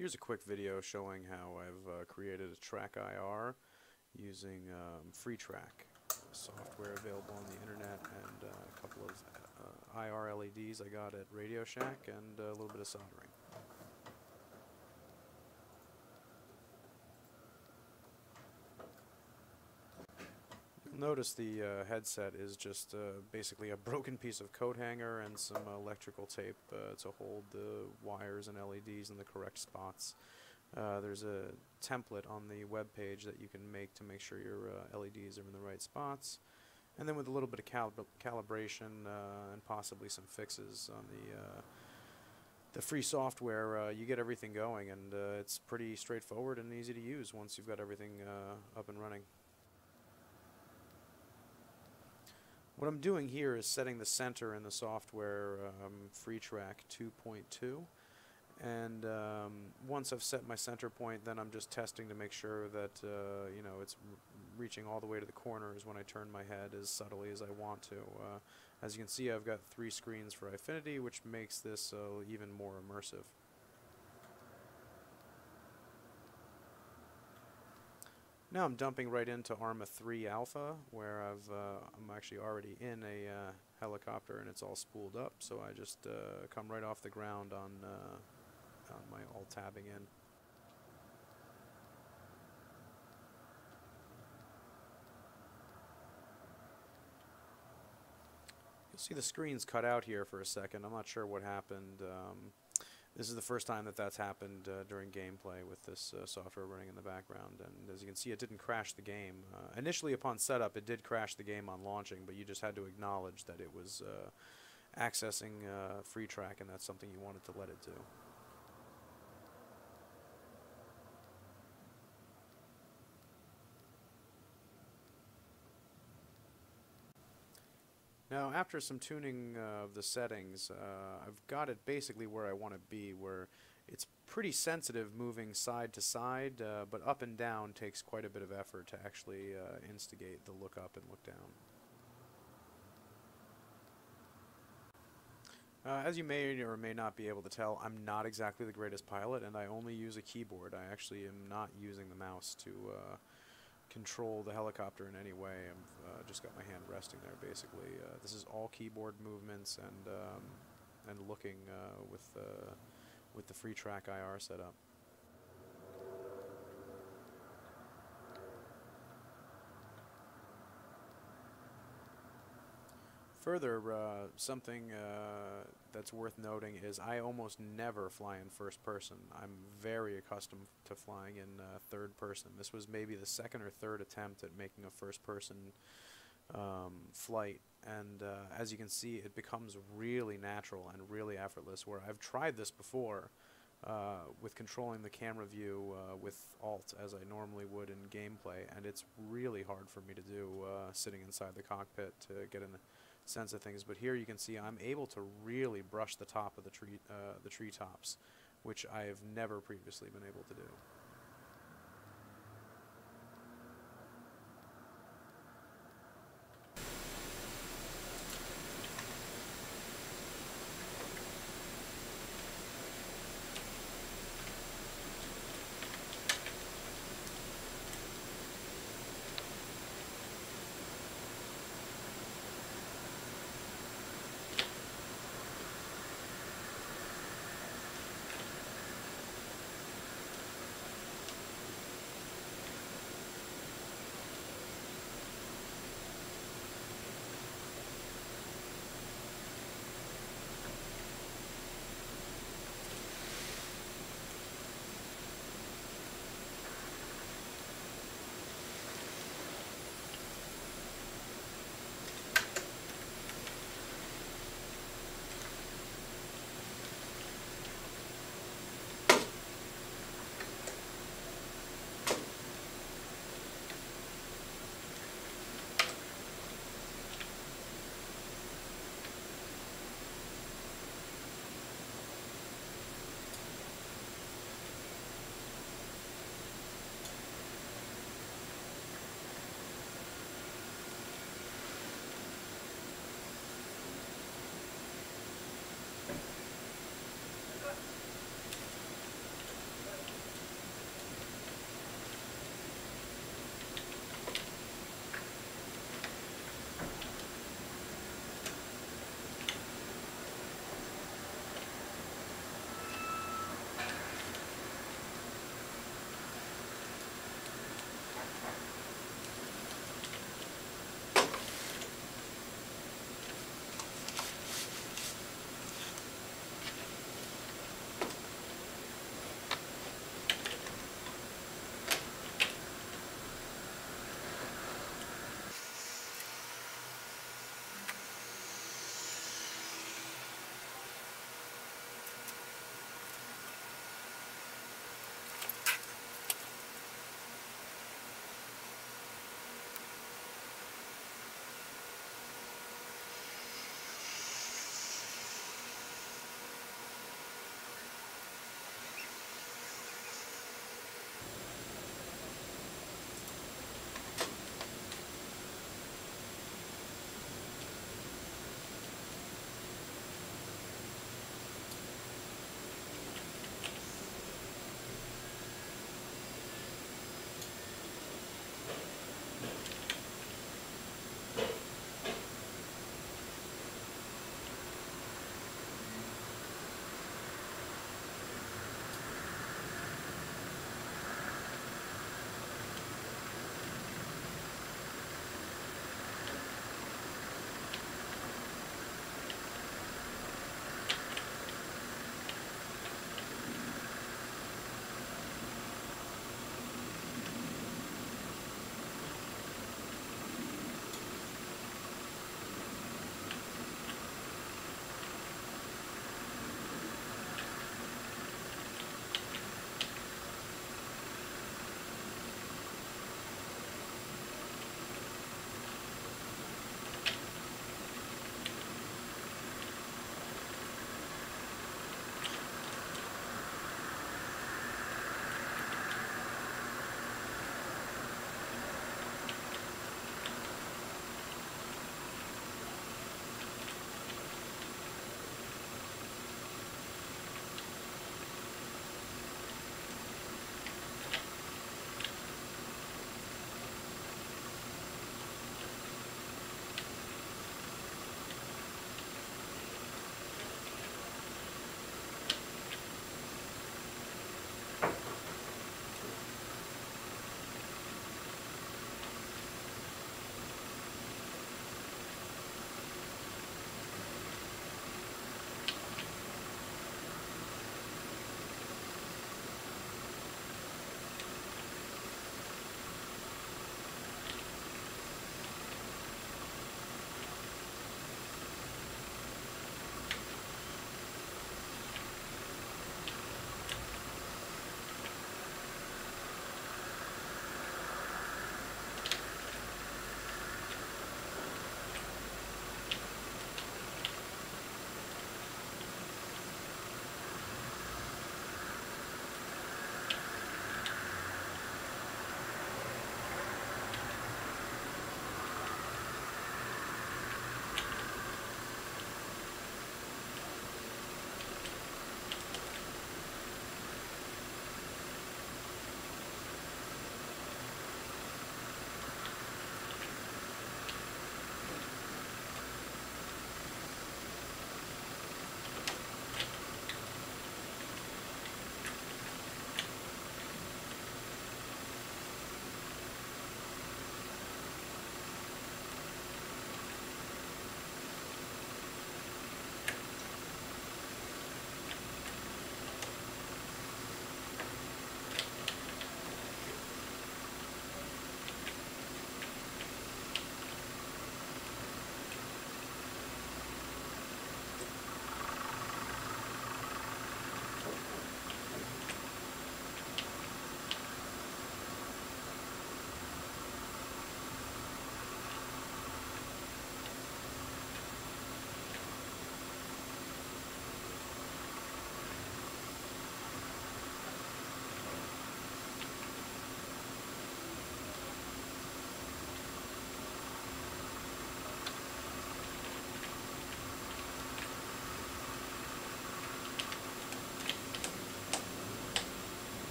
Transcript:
Here's a quick video showing how I've uh, created a TrackIR using um, FreeTrack software available on the internet and uh, a couple of uh, IR LEDs I got at Radio Shack and a little bit of soldering. Notice the uh, headset is just uh, basically a broken piece of coat hanger and some electrical tape uh, to hold the wires and LEDs in the correct spots. Uh, there's a template on the web page that you can make to make sure your uh, LEDs are in the right spots. And then with a little bit of calib calibration uh, and possibly some fixes on the the free software, you get everything going, and it's pretty straightforward and easy to use once you've got everything up and running. What I'm doing here is setting the center in the software um, FreeTrack 2.2 and um, once I've set my center point then I'm just testing to make sure that uh, you know it's reaching all the way to the corners when I turn my head as subtly as I want to. Uh, as you can see I've got three screens for Eyefinity which makes this uh, even more immersive. Now I'm dumping right into ARMA 3 Alpha, where I've, uh, I'm actually already in a uh, helicopter and it's all spooled up, so I just uh, come right off the ground on, uh, on my alt tabbing in. You'll see the screens cut out here for a second. I'm not sure what happened. Um, this is the first time that that's happened uh, during gameplay with this uh, software running in the background. And as you can see, it didn't crash the game. Uh, initially, upon setup, it did crash the game on launching, but you just had to acknowledge that it was uh, accessing uh, FreeTrack, and that's something you wanted to let it do. Now, after some tuning of the settings, uh, I've got it basically where I want to be, where it's pretty sensitive moving side to side, uh, but up and down takes quite a bit of effort to actually uh, instigate the look up and look down. Uh, as you may or may not be able to tell, I'm not exactly the greatest pilot, and I only use a keyboard. I actually am not using the mouse to uh, control the helicopter in any way. I've uh, just got my hand resting there, basically. Uh, this is all keyboard movements and um, and looking uh, with uh, with the FreeTrack IR setup. Further, uh, something uh, that's worth noting is I almost never fly in first person. I'm very accustomed to flying in uh, third person. This was maybe the second or third attempt at making a first person um, flight, and uh, as you can see, it becomes really natural and really effortless. Where I've tried this before. Uh, with controlling the camera view uh, with Alt as I normally would in gameplay, and it's really hard for me to do sitting inside the cockpit to get in sense of things. But here you can see I'm able to really brush the top of the tree, uh, the treetops, which I have never previously been able to do.